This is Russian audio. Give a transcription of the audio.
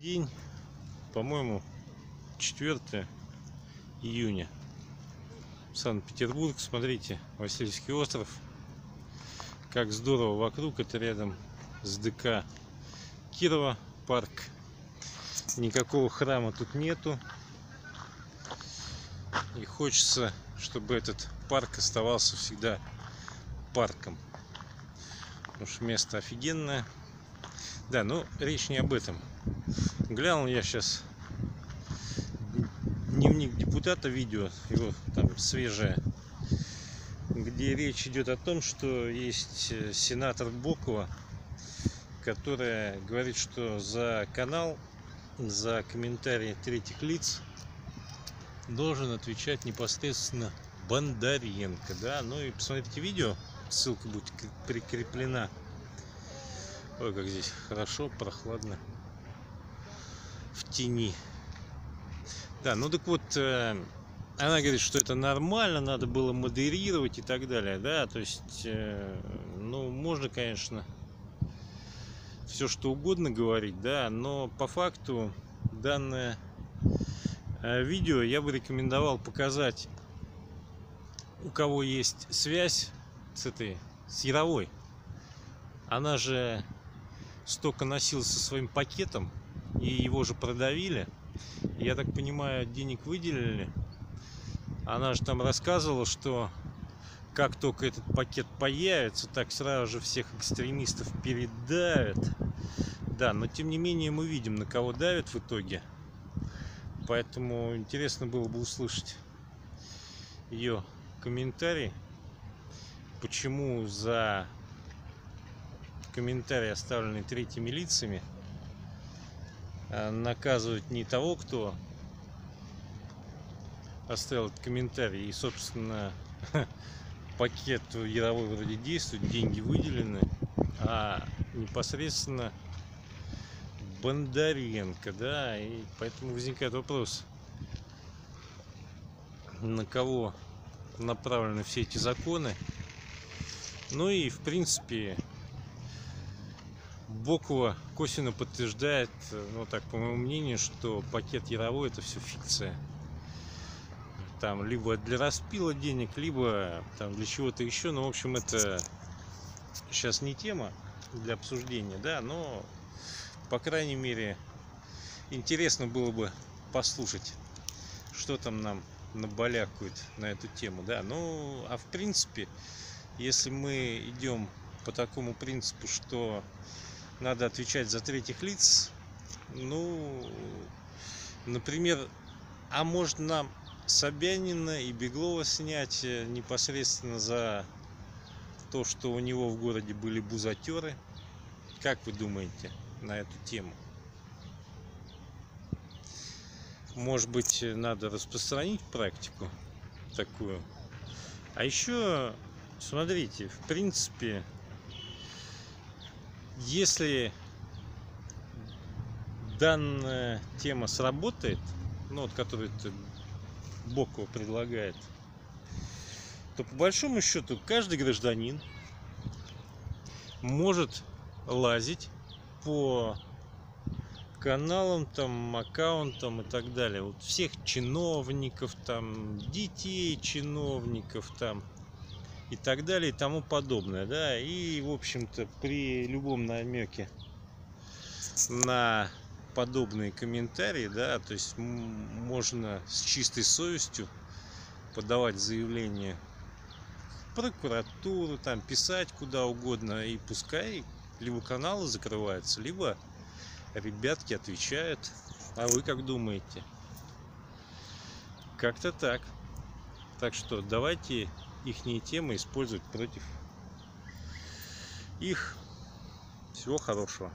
День, по-моему, 4 июня. Санкт-Петербург, смотрите, Васильевский остров. Как здорово вокруг, это рядом с ДК Кирова парк. Никакого храма тут нету. И хочется, чтобы этот парк оставался всегда парком. Потому что место офигенное. Да, но речь не об этом. Глянул я сейчас дневник депутата видео, его там свежее, где речь идет о том, что есть э, сенатор Бокова, которая говорит, что за канал, за комментарии третьих лиц должен отвечать непосредственно Бондаренко, да, ну и посмотрите видео, ссылка будет прикреплена. Ой, как здесь хорошо, прохладно в тени. Да, ну так вот, э, она говорит, что это нормально, надо было модерировать и так далее, да, то есть, э, ну, можно, конечно, все что угодно говорить, да, но по факту данное э, видео я бы рекомендовал показать, у кого есть связь с этой, с Яровой. Она же столько носилась со своим пакетом, и его же продавили. Я так понимаю, денег выделили. Она же там рассказывала, что как только этот пакет появится, так сразу же всех экстремистов передавят. Да, но тем не менее мы видим, на кого давят в итоге. Поэтому интересно было бы услышать ее комментарий, почему за комментарий, оставленный третьими лицами, наказывать не того, кто оставил этот комментарий. И, собственно, пакет яровой вроде действует, деньги выделены, а непосредственно Бондаренко, да, и поэтому возникает вопрос, на кого направлены все эти законы. Ну и, в принципе, Бокова косвенно подтверждает, ну так, по моему мнению, что пакет Яровой это все фикция. Там либо для распила денег, либо там для чего-то еще. Ну, в общем, это сейчас не тема для обсуждения, да, но, по крайней мере, интересно было бы послушать, что там нам набалякают на эту тему, да. Ну, а в принципе, если мы идем по такому принципу, что надо отвечать за третьих лиц. Ну, например, а может нам Собянина и Беглова снять э, непосредственно за то, что у него в городе были бузатеры? Как вы думаете на эту тему? Может быть, надо распространить практику такую? А еще, смотрите, в принципе, если данная тема сработает, ну вот которую Бокова предлагает, то по большому счету каждый гражданин может лазить по каналам, там, аккаунтам и так далее. Вот всех чиновников, там, детей чиновников, там, и так далее и тому подобное, да, и в общем-то при любом намеке на подобные комментарии, да, то есть можно с чистой совестью подавать заявление в прокуратуру, там писать куда угодно, и пускай либо каналы закрываются, либо ребятки отвечают. А вы как думаете? Как-то так. Так что давайте их темы использовать против их. Всего хорошего.